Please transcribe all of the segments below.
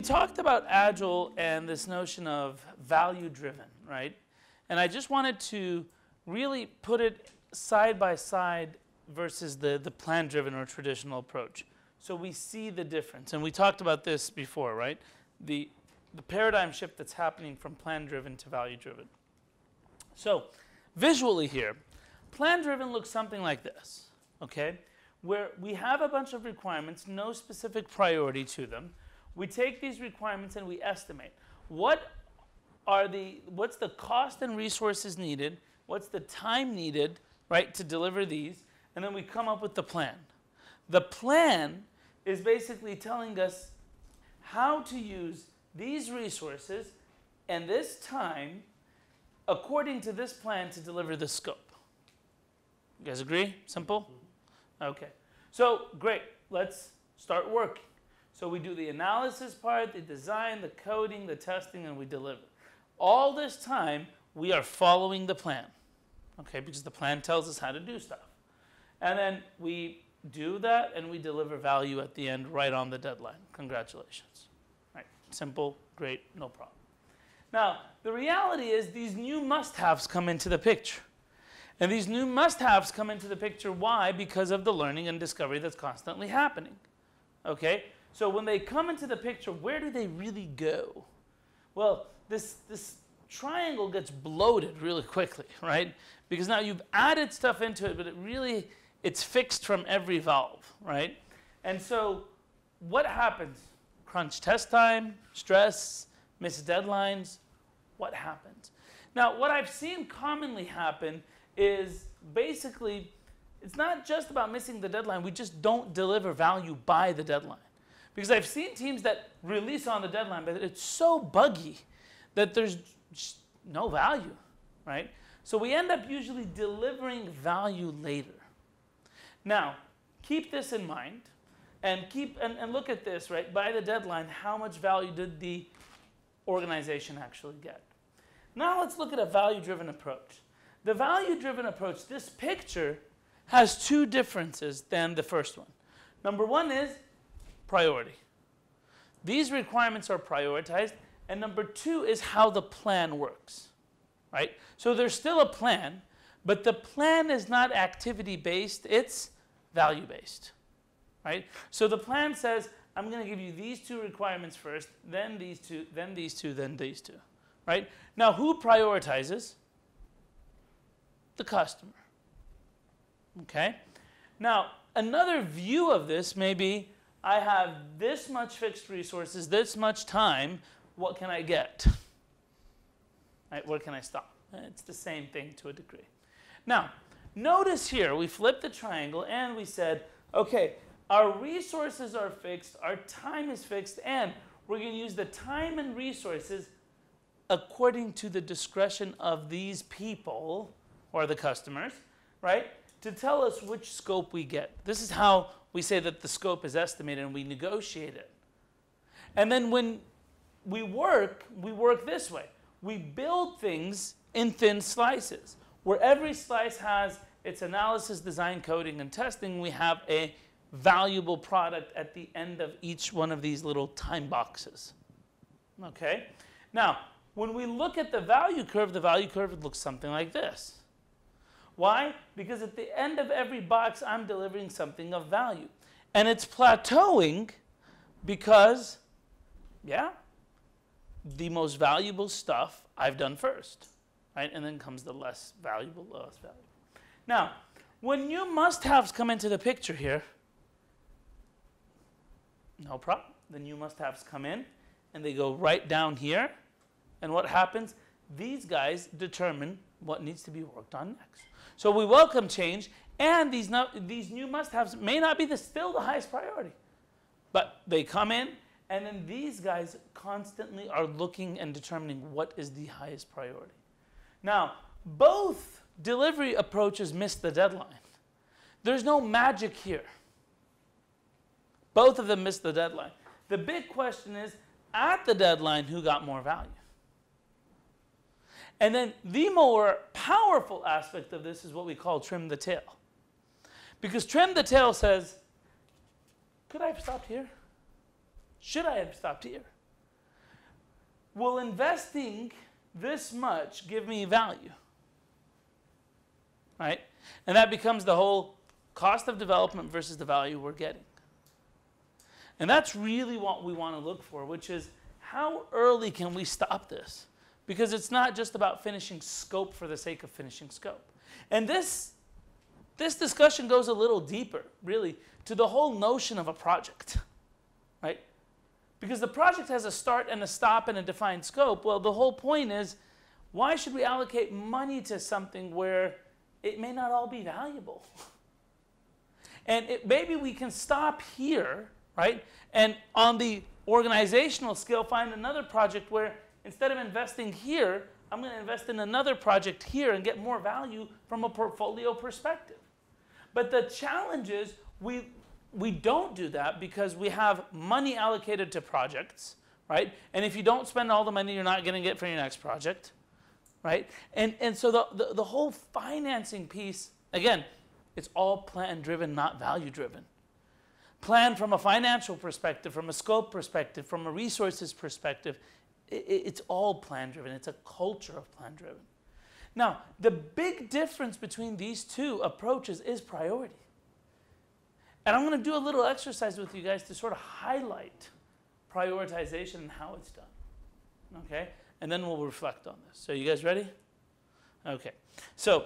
we talked about Agile and this notion of value driven, right? And I just wanted to really put it side by side versus the, the plan driven or traditional approach. So we see the difference. And we talked about this before, right? The, the paradigm shift that's happening from plan driven to value driven. So visually here, plan driven looks something like this, okay? Where we have a bunch of requirements, no specific priority to them. We take these requirements and we estimate what are the what's the cost and resources needed, what's the time needed, right, to deliver these, and then we come up with the plan. The plan is basically telling us how to use these resources and this time according to this plan to deliver the scope. You guys agree? Simple? Mm-hmm. Okay. So, great. Let's start working. So we do the analysis part, the design, the coding, the testing, and we deliver. All this time, we are following the plan, okay, because the plan tells us how to do stuff. And then we do that and we deliver value at the end right on the deadline. Congratulations. Right. Simple, great, no problem. Now, the reality is these new must-haves come into the picture. And these new must-haves come into the picture. Why? Because of the learning and discovery that's constantly happening. Okay? So when they come into the picture, where do they really go? Well, this, this triangle gets bloated really quickly, right? Because now you've added stuff into it, but it really it's fixed from every valve, right? And so what happens? Crunch test time, stress, missed deadlines, what happens? Now, what I've seen commonly happen is basically it's not just about missing the deadline, we just don't deliver value by the deadline. Because I've seen teams that release on the deadline, but it's so buggy that there's no value, right? So we end up usually delivering value later. Now, keep this in mind and keep and, and look at this, right? By the deadline, how much value did the organization actually get? Now let's look at a value-driven approach. The value-driven approach, this picture has two differences than the first one. Number one is priority. These requirements are prioritized. And number two is how the plan works, right? So there's still a plan, but the plan is not activity based, it's value based. Right? So the plan says, I'm going to give you these two requirements first, then these two, then these two, then these two. Right? Now, who prioritizes? The customer. Okay? Now, another view of this may be I have this much fixed resources, this much time, what can I get? Right, where can I stop? It's the same thing to a degree. Now, notice here, we flipped the triangle and we said, okay, our resources are fixed, our time is fixed, and we're going to use the time and resources according to the discretion of these people, or the customers, right, to tell us which scope we get. This is how we say that the scope is estimated and we negotiate it. And then when we work, we work this way. We build things in thin slices. Where every slice has its analysis, design, coding, and testing, we have a valuable product at the end of each one of these little time boxes. Okay? Now, when we look at the value curve, the value curve looks something like this. Why? Because at the end of every box, I'm delivering something of value. And it's plateauing because, yeah, the most valuable stuff I've done first right? And then comes the less valuable, less valuable. Now, when new must-haves come into the picture here, no problem. The new must-haves come in, and they go right down here. And what happens? These guys determine what needs to be worked on next. So we welcome change, and these, these new must-haves may not be the, still the highest priority. But they come in, and then these guys constantly are looking and determining what is the highest priority. Now, both delivery approaches miss the deadline. There's no magic here. Both of them missed the deadline. The big question is at the deadline, who got more value? And then the more powerful aspect of this is what we call trim the tail. Because trim the tail says, could I have stopped here? Should I have stopped here? will investing this much give me value? Right? And that becomes the whole cost of development versus the value we're getting. And that's really what we want to look for, which is how early can we stop this? Because it's not just about finishing scope for the sake of finishing scope. And this, this discussion goes a little deeper, really, to the whole notion of a project, right? Because the project has a start and a stop and a defined scope. Well, the whole point is why should we allocate money to something where it may not all be valuable? And it, maybe we can stop here, right? And on the organizational scale, find another project where instead of investing here, I'm going to invest in another project here and get more value from a portfolio perspective. But the challenge is we, we don't do that because we have money allocated to projects, right? And if you don't spend all the money, you're not going to get for your next project, right? And, and so the, the, the whole financing piece, again, it's all plan driven, not value driven. Plan from a financial perspective, from a scope perspective, from a resources perspective, it's all plan driven. It's a culture of plan driven. Now, the big difference between these two approaches is priority. And I'm going to do a little exercise with you guys to sort of highlight prioritization and how it's done. Okay? And then we'll reflect on this. So, you guys ready? Okay. So,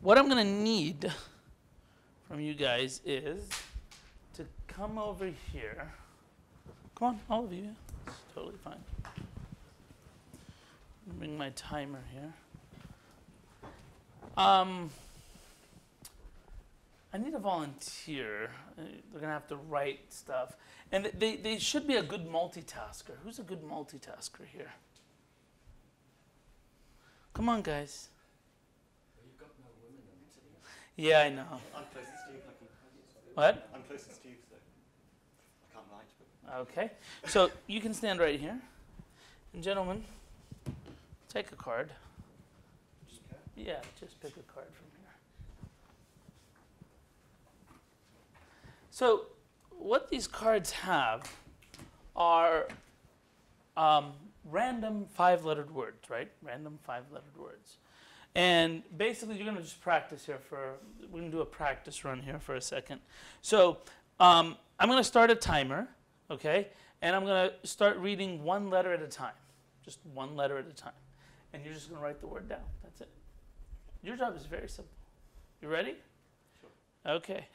what I'm going to need from you guys is to come over here. Come on, all of you. Totally fine. Bring my timer here. Um, I need a volunteer. Uh, They're going to have to write stuff. And they, they should be a good multitasker. Who's a good multitasker here? Come on, guys. Yeah, I know. I'm to. What? I'm close to Steve, so I can't lie to him. Okay. So you can stand right here. And gentlemen, take a card. Yeah, just pick a card from here. So what these cards have are um, random five-lettered words, right? Random five-lettered words. And basically, you're going to just practice here for, we're going to do a practice run here for a second. So um, I'm going to start a timer, okay? And I'm going to start reading one letter at a time, just one letter at a time. And you're just going to write the word down. That's it. Your job is very simple. You ready? Sure. Okay.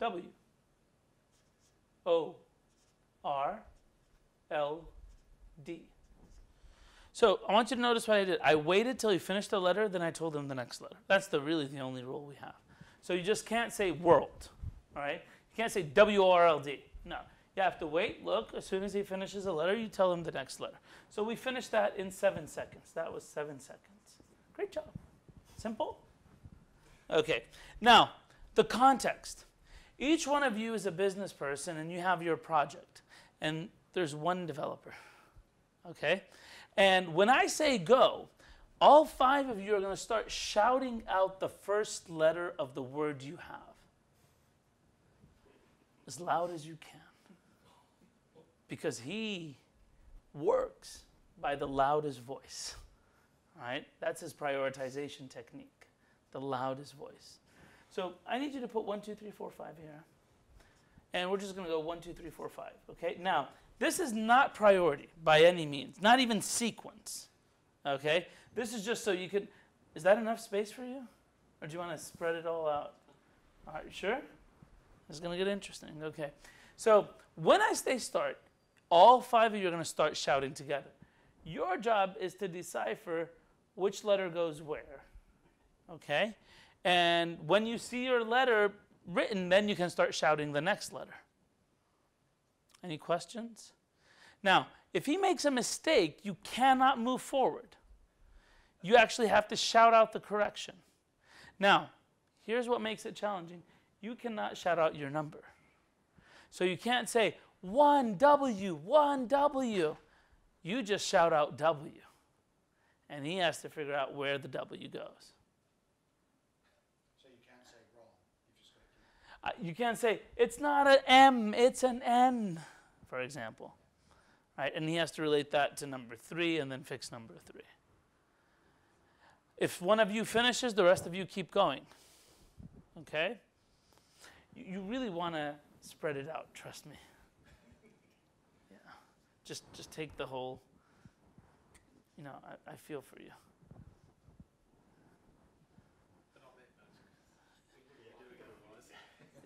W. O. R. L. D. So I want you to notice what I did. I waited till he finished the letter, then I told him the next letter. That's the really the only rule we have. So you just can't say world, all right? You can't say W O R L D. No. You have to wait, look, as soon as he finishes a letter, you tell him the next letter. So we finished that in seven seconds. That was seven seconds. Great job. Simple? Okay. Now, the context. Each one of you is a business person and you have your project, and there's one developer. Okay? And when I say go, all five of you are going to start shouting out the first letter of the word you have as loud as you can. Because he works by the loudest voice. Right? That's his prioritization technique, the loudest voice. So I need you to put one, two, three, four, five here. And we're just going to go one, two, three, four, five. Okay? Now, this is not priority by any means, not even sequence. Okay? This is just so you can. Is that enough space for you? Or do you want to spread it all out? Right, you sure? It's going to get interesting. Okay. So when I say start, all five of you are going to start shouting together. Your job is to decipher which letter goes where. Okay? And when you see your letter written, then you can start shouting the next letter. Any questions? Now, if he makes a mistake, you cannot move forward. You actually have to shout out the correction. Now, here's what makes it challenging you cannot shout out your number. So you can't say 1W, 1W. You just shout out W. And he has to figure out where the W goes. So you can't say wrong. You. Uh, you can't say, it's not an M, it's an N, for example. Right? And he has to relate that to number three and then fix number three. If one of you finishes, the rest of you keep going. Okay? You, really want to spread it out, trust me. Yeah. Just just take the whole you know, I, I feel for you.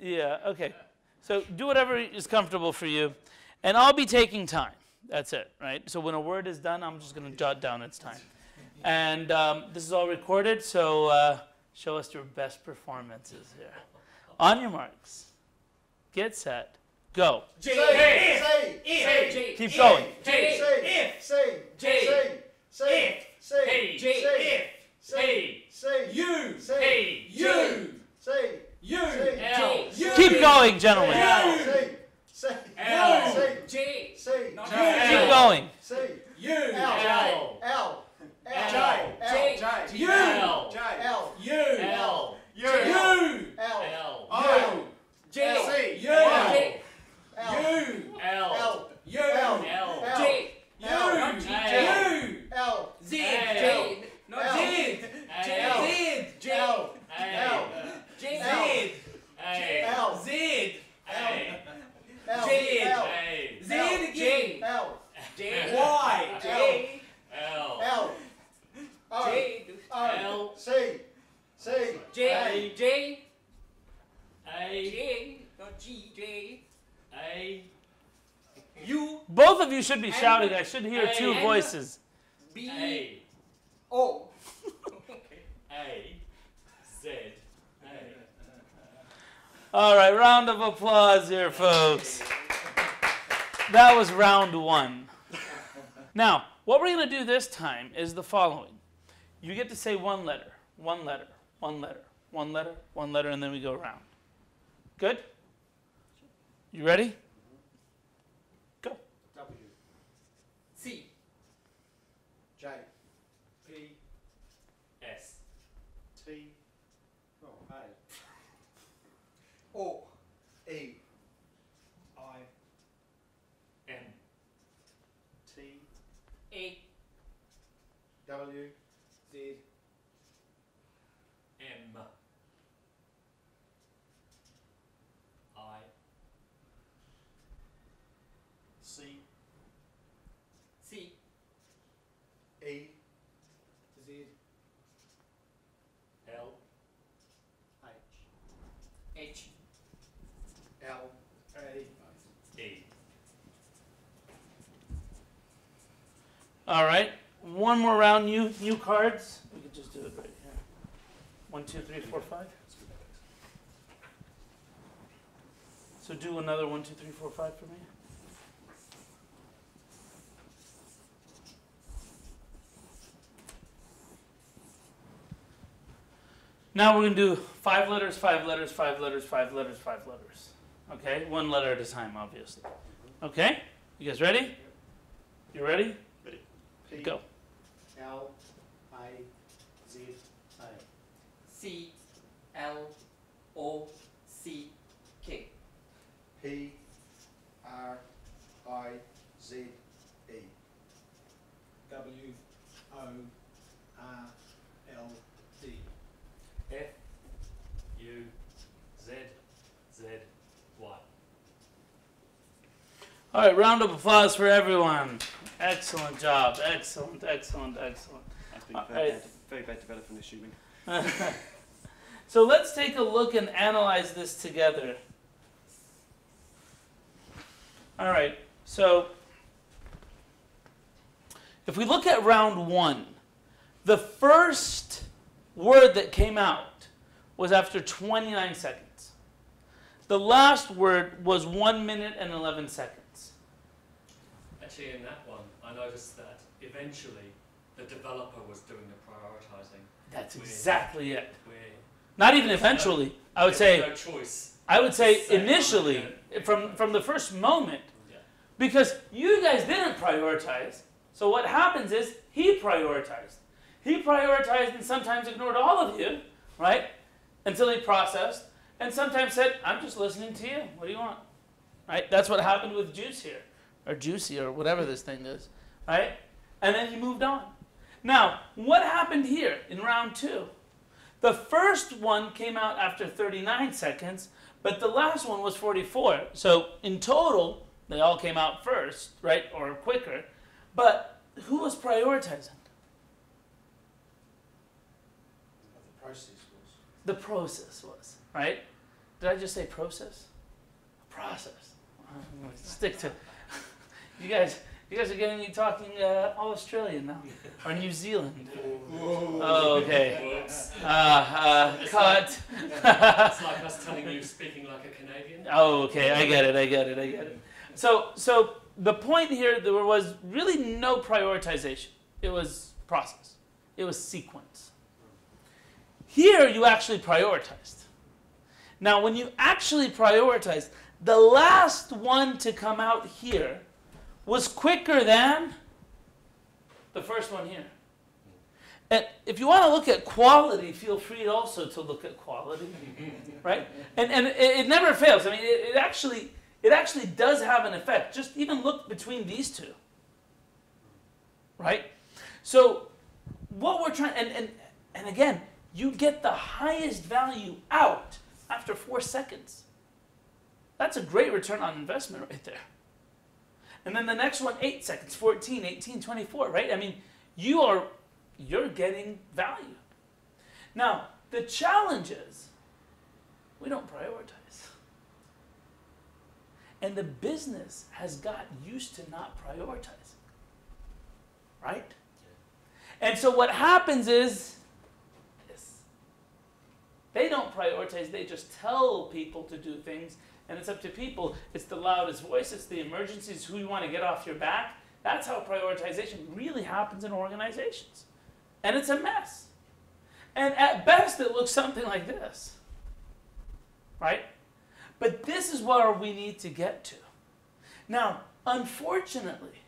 Yeah, okay. So do whatever is comfortable for you. And I'll be taking time. That's it, right? So when a word is done, I'm just going to jot down its time. And um, this is all recorded, so uh, show us your best performances here. On your marks, get set, go. Say, say, say, J, Keep going. J, say, if, say, J, say, say, say, say, say, say, you, say, you, say, you, say, L, Keep going, gentlemen. L, say, say, L, say, J, say, Not J, L. Keep going. say, you, L, L, L, L, J, L, J, you, L, L, you, L, you, L, L, O, J, you, L, J, L, you, L, L, you, L, L, L, J, you, L, not G, L, you, L, Z, L, J, not L, Z, J, L, Z, J, L, L, J, L, Z, J, L, Z, L, J, L, Z L, again, L, J, Y, J, L. L, R, J, R, L. C, C, J, J, A. J, not G, J, A. U, Both of you should be shouting. I should hear two And- voices. B, A. O. A. Z. A. All right, round of applause here, folks. That was round one. Now, what we're going to do this time is the following you get to say one letter, one letter, one letter, one letter, one letter, and then we go around. Good? You ready? Go. W, C, J, P, S. T, oh, A, O, E, I, M. T, A, W, Z, M. I. C, C, E, Z, L. H, H, L, A, E. All right. One more round, new, new cards. We could just do it right here. One, two, three, four, five. So do another one, two, three, four, five for me. Now we're going to do five letters, five letters, five letters, five letters, five letters. Okay? One letter at a time, obviously. Okay? You guys ready? You ready? P, Go. L, A, Z, A, C, L, O, C, K, P, R, I, Z, E, W, O, R, L, D, F. U. Z. Z. Y. All right, round of applause for everyone. Excellent job. Excellent, excellent, excellent. That's been Uh, very, I- bad, very bad development assuming. so let's take a look and analyze this together. All right, so if we look at round one, the first word that came out was after 29 seconds. The last word was 1 minute and 11 seconds. Actually, in that one, I noticed that eventually the developer was doing the prioritizing. That's Weird. exactly it. Not even eventually. I would say no choice. I would say initially, from from the first moment, Yeah. because you guys didn't prioritize. So what happens is he prioritized. He prioritized and sometimes ignored all of you, right? Until he processed, and sometimes said, "I'm just listening to you. What do you want?" Right? That's what happened with Juice here. Or juicy or whatever this thing is, right? And then you moved on. Now, what happened here in round two? The first one came out after 39 seconds, but the last one was 44. So in total, they all came out first, right, or quicker. But who was prioritizing? The process was. The process was, right? Did I just say process? Process. Stick to. You guys, you guys are getting me talking uh, all Australian now, or New Zealand. Oh, okay. Uh, uh, cut. It's like us telling you speaking like a Canadian. Oh, okay. I get it. I get it. I get it. So, so the point here there was really no prioritization. It was process. It was sequence. Here you actually prioritized. Now, when you actually prioritized, the last one to come out here was quicker than the first one here. And if you want to look at quality, feel free also to look at quality, right? And and it, it never fails. I mean, it, it actually it actually does have an effect. Just even look between these two, right? So what we're trying and and and again, you get the highest value out after four seconds. That's a great return on investment right there. And then the next one, eight seconds, 14, 18, 24, right? I mean, you are, you're getting value. Now, the challenge is we don't prioritize. And the business has got used to not prioritizing, right? And so what happens is this. They don't prioritize, they just tell people to do things, and it's up to people. It's the loudest voice, it's the emergencies, who you want to get off your back. That's how prioritization really happens in organizations. And it's a mess. And at best, it looks something like this. Right? But this is where we need to get to. Now, unfortunately,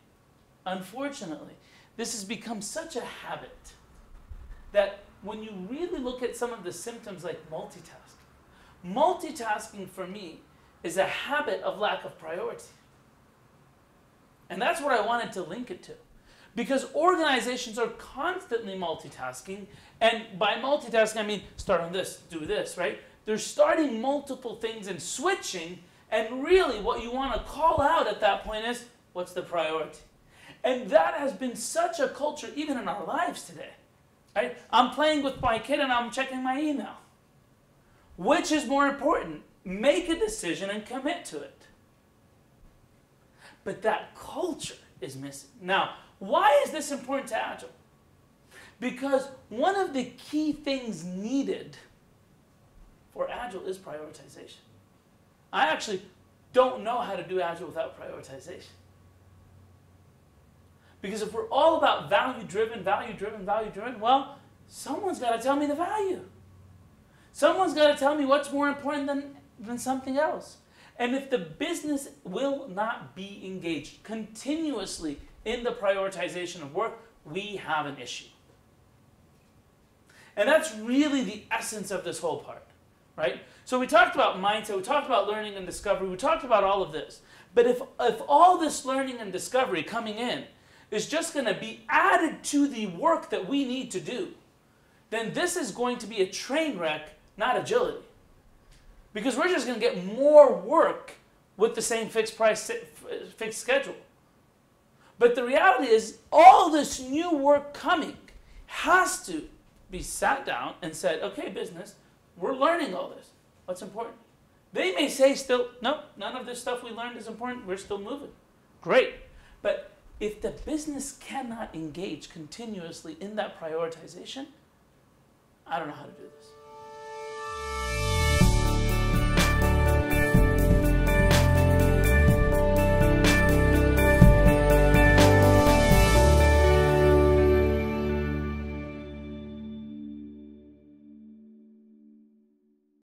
unfortunately, this has become such a habit that when you really look at some of the symptoms like multitasking, multitasking for me is a habit of lack of priority. And that's what I wanted to link it to. Because organizations are constantly multitasking, and by multitasking, I mean start on this, do this, right? They're starting multiple things and switching, and really what you want to call out at that point is what's the priority? And that has been such a culture, even in our lives today. Right? I'm playing with my kid and I'm checking my email. Which is more important? Make a decision and commit to it. But that culture is missing. Now, why is this important to Agile? Because one of the key things needed for Agile is prioritization. I actually don't know how to do Agile without prioritization. Because if we're all about value driven, value driven, value driven, well, someone's got to tell me the value. Someone's got to tell me what's more important than, than something else. And if the business will not be engaged continuously in the prioritization of work, we have an issue. And that's really the essence of this whole part, right? So we talked about mindset, we talked about learning and discovery, we talked about all of this. But if, if all this learning and discovery coming in is just going to be added to the work that we need to do, then this is going to be a train wreck, not agility. Because we're just going to get more work with the same fixed price, fixed schedule. But the reality is, all this new work coming has to be sat down and said, okay, business, we're learning all this. What's important? They may say still, no, none of this stuff we learned is important. We're still moving. Great. But if the business cannot engage continuously in that prioritization, I don't know how to do this.